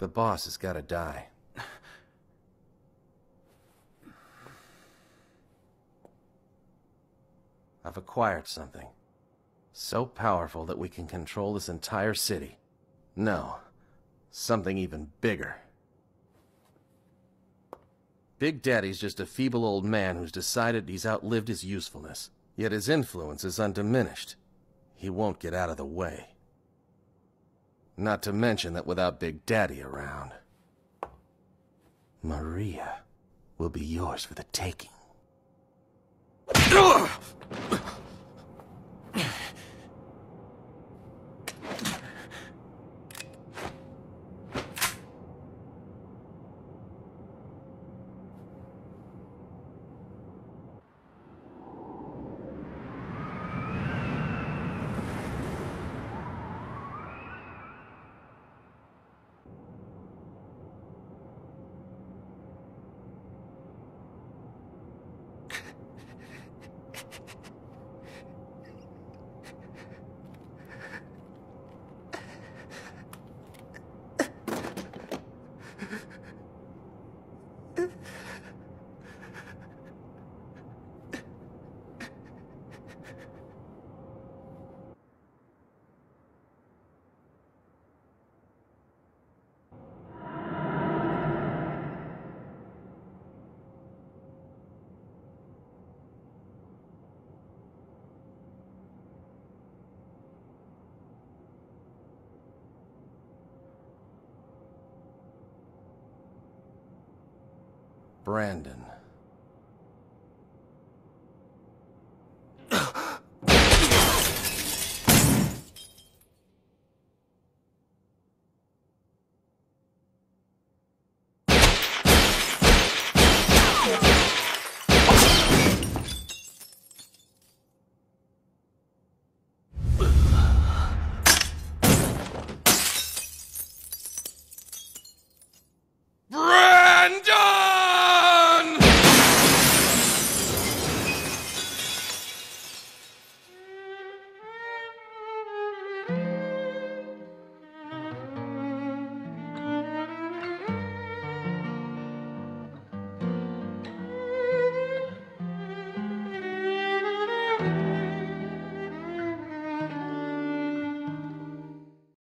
The boss has gotta die. I've acquired something. So powerful that we can control this entire city. No, something even bigger. Big Daddy's just a feeble old man who's decided he's outlived his usefulness. Yet his influence is undiminished. He won't get out of the way. Not to mention that without Big Daddy around, Maria will be yours for the taking. Brandon.